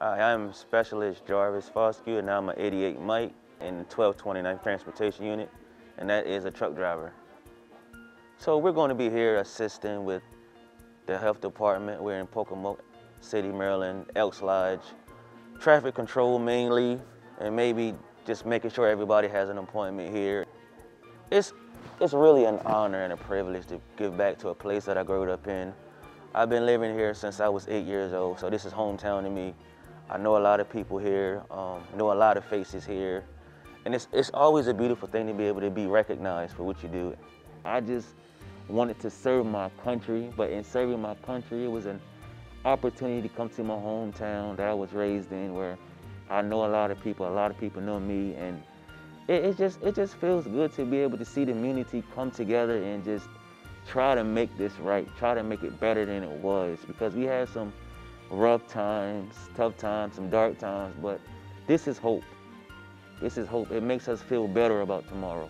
Hi, I'm Specialist Jarvis Fosque, and I'm an 88 Mike in the 1229th Transportation Unit, and that is a truck driver. So we're going to be here assisting with the health department. We're in Pocomoke City, Maryland, Elks Lodge. Traffic control mainly, and maybe just making sure everybody has an appointment here. It's, it's really an honor and a privilege to give back to a place that I grew up in. I've been living here since I was eight years old, so this is hometown to me. I know a lot of people here, um, know a lot of faces here, and it's, it's always a beautiful thing to be able to be recognized for what you do. I just wanted to serve my country, but in serving my country, it was an opportunity to come to my hometown that I was raised in, where I know a lot of people, a lot of people know me, and it, it just it just feels good to be able to see the community come together and just try to make this right, try to make it better than it was, because we had some rough times, tough times, some dark times, but this is hope. This is hope. It makes us feel better about tomorrow.